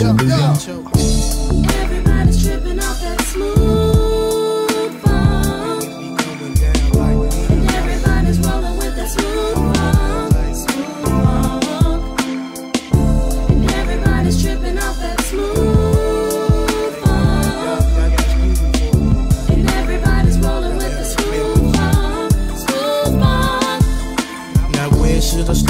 Yeah. jump.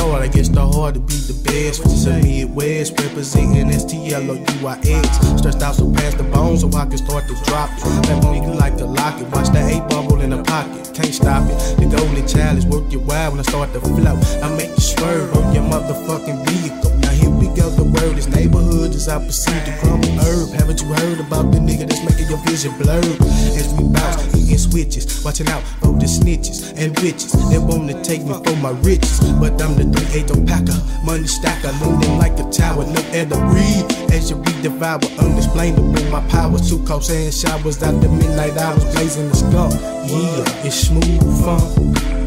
Start, I guess the hard to be the best. It's a Midwest representing STL or UIX. Stressed out so past the bone so I can start to drop it. That you like to lock it. Watch that A bubble in the pocket, can't stop it. The golden challenge, work your wild when I start to flow. I make you swerve on your motherfucking vehicle. Now here go, the word is neighborhood as I proceed to crumble herb. Haven't you heard about the nigga that's making your vision blurred? As we bounce, eating switches, watching out for the snitches and bitches. They wanna take me for my riches, but I'm the 3 packer, money stacker, leaning like a tower, no air to breathe. As you be devoured, unexplainable, my powers, two coats and showers out the midnight hours, blazing the skunk. Yeah, it's smooth.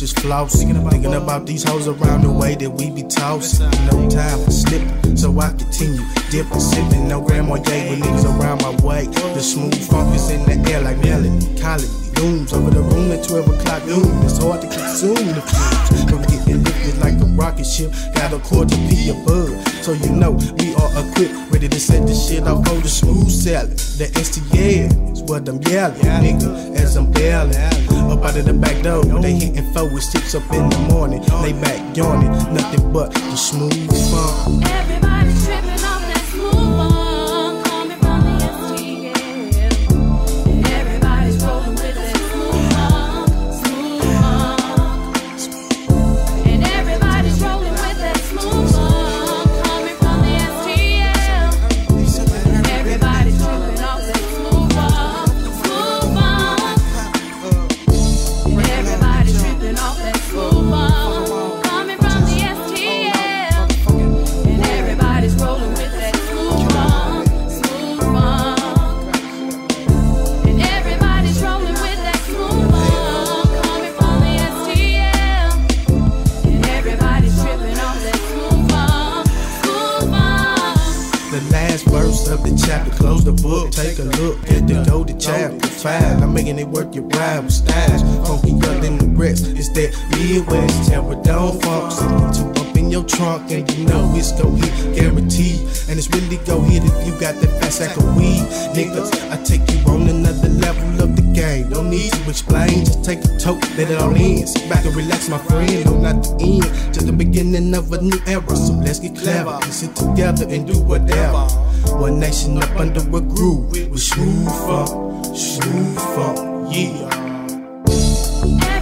Just flossing. Thinking about these hoes around the way that we be tossing. No time for slipping, so I continue dipping, sipping. No grandma yay with niggas around my way. The smooth funk is in the air like melody. Collie looms over the room at 12 o'clock noon. It's hard to consume the fumes. Lifted like a rocket ship, got a to be above. So you know we are equipped, ready to set the shit off on the smooth salad. The STL is what I'm yelling, nigga, as I'm bailing. Up out of the back door, they hitting four with six up in the morning. They back yawning, nothing but the smooth funk. Everybody's of the chapter, close the book, take a look at the go to chapter five. I'm making it work your ride with styles, funkier than the rest. It's that Midwest terror, don't funk, something to up in your trunk, and you know it's go hit, guaranteed. And it's really go hit if you got that fast sack of weed, niggas. I take you on another level of the game. No need to explain, just take a toke, let it all in. Sit back and relax, my friend. No, not the end, just the beginning of a new era. So let's get clever, sit together and do whatever. One nation up under a groove with smooth funk, smooth funk, yeah.